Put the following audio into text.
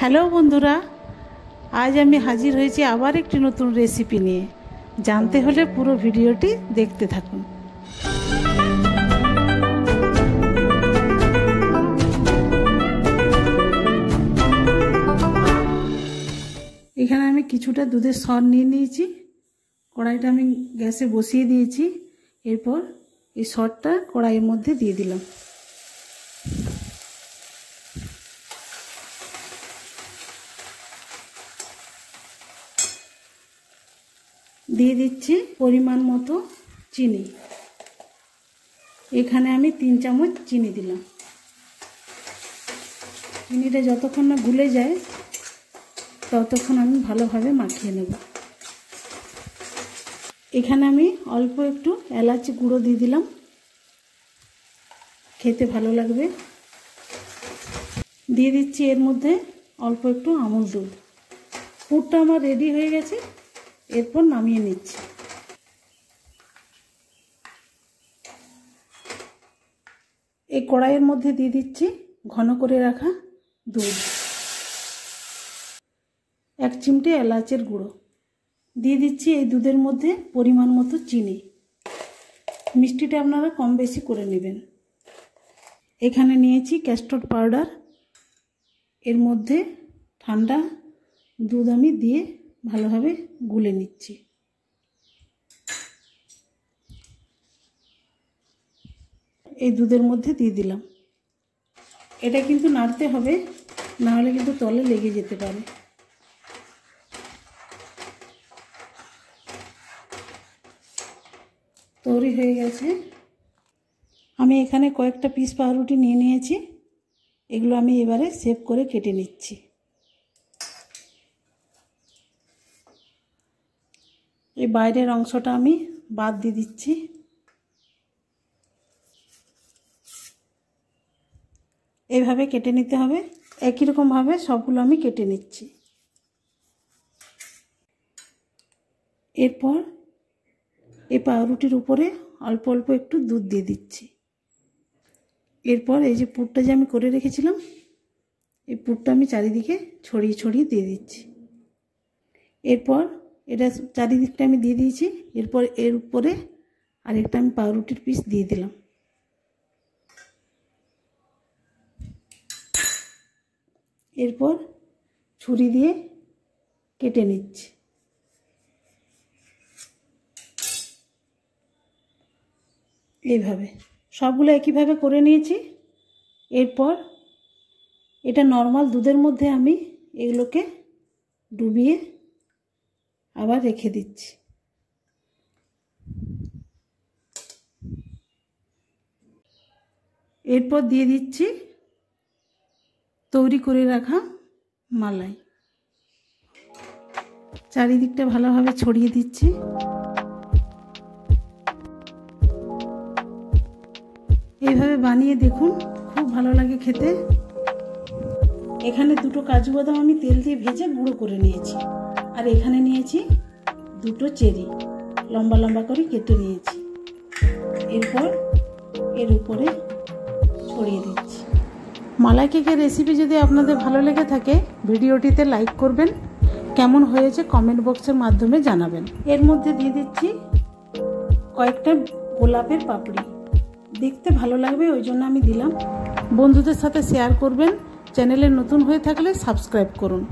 Hello বন্ধুরা, আজ আমি হাজির হয়েছি আবার একটি নতুন রেসিপি নিয়ে। জানতে হলে পুরো ভিডিওটি দেখতে থাকুন। এখানে আমি কিছুটা দুধের সর নিয়ে নিয়েছি, কড়াইটা আমি গ্যাসে বসিয়ে দিয়েছি, এরপর এই সরটা কড়াইয়ের মধ্যে দিয়ে দিলাম। দিয়ে দিচ্ছি পরিমাণ মতো চিনি। এখানে আমি তিন চামচ চিনি দিলাম। চিনিটা যতক্ষণ না গুলে যায়, ততক্ষণ আমি ভালোভাবে মাখিয়ে নেব। এখানে আমি অল্প একটু এলাচি গুঁড়ো দিয়ে দিলাম। খেতে ভালো লাগবে। দিয়ে দিচ্ছি এর মধ্যে অল্প একটু আমুল দুধ। পুরটা আমার রেডি হয়ে গেছে। এরপর নামিয়ে নিচ্ছি। এই কড়াইয়ের মধ্যে দিয়ে দিচ্ছি ঘন করে রাখা দুধ। এক চিমটে এলাচের গুঁড়ো। দিয়ে দিচ্ছি এই দুধের মধ্যে পরিমাণ মতো চিনি। মিষ্টিটা আপনারা কম বেশি করে নেবেন। এখানে নিয়েছি ক্যাস্টর্ড পাউডার। এর মধ্যে ঠান্ডা দুধ আমি দিয়ে ভালোভাবে গুলে নিচ্ছি। এই দুধের মধ্যে দিয়ে দিলাম। এটা কিন্তু নাড়তে হবে, না হলে কিন্তু তলে লেগে যেতে পারে। তৈরি হয়ে গেছে। আমি এখানে কয়েকটা পিস পাউরুটি নিয়ে নিয়েছি। এগুলো আমি এবারে সেভ করে কেটে নিচ্ছি। এই বাইরের অংশটা আমি বাদ দিয়ে দিচ্ছি। এইভাবে কেটে নিতে হবে। একই রকমভাবে সবগুলো আমি কেটে নিচ্ছি। এরপর এই পাউরুটির উপরে অল্প অল্প একটু দুধ দিয়ে দিচ্ছি। এরপর এই যে পুরটা যে আমি করে রেখেছিলাম, এই পুরটা আমি চারিদিকে ছড়িয়ে ছড়িয়ে দিয়ে দিচ্ছি। এরপর এটা চারিদিকটা আমি দিয়ে দিয়েছি, এরপর এর উপরে আরেকটা আমি পাউরুটির পিস দিয়ে দিলাম। এরপর ছুরি দিয়ে কেটে নিচ্ছি। এইভাবে। সবগুলো একইভাবে করে নিয়েছি। এরপর এটা নর্মাল দুধের মধ্যে আমি এগুলোকে ডুবিয়ে আবার রেখে দিচ্ছি। এরপর দিয়ে দিচ্ছি তৈরি করে রাখা মালাই। চারিদিকটা ভালোভাবে ছড়িয়ে দিচ্ছি। এইভাবে বানিয়ে দেখুন, খুব ভালো লাগে খেতে। এখানে দুটো কাজু বাদাম আমি তেল দিয়ে ভেজে গুঁড়ো করে নিয়েছি। আর এখানে নিয়েছি দুটো চেরি। লম্বা লম্বা করে কেটে নিয়েছি। এরপর এর উপরে ছড়িয়ে দিচ্ছি। মালাই কেকের রেসিপি যদি আপনাদের ভালো লেগে থাকে ভিডিওটিতে লাইক করবেন। কেমন হয়েছে কমেন্ট বক্সের মাধ্যমে জানাবেন। এর মধ্যে দিয়ে দিচ্ছি কয়েকটা গোলাপের পাপড়ি। দেখতে ভালো লাগবে ওই জন্য আমি দিলাম। বন্ধুদের সাথে শেয়ার করবেন। চ্যানেলে নতুন হয়ে থাকলে সাবস্ক্রাইব করুন।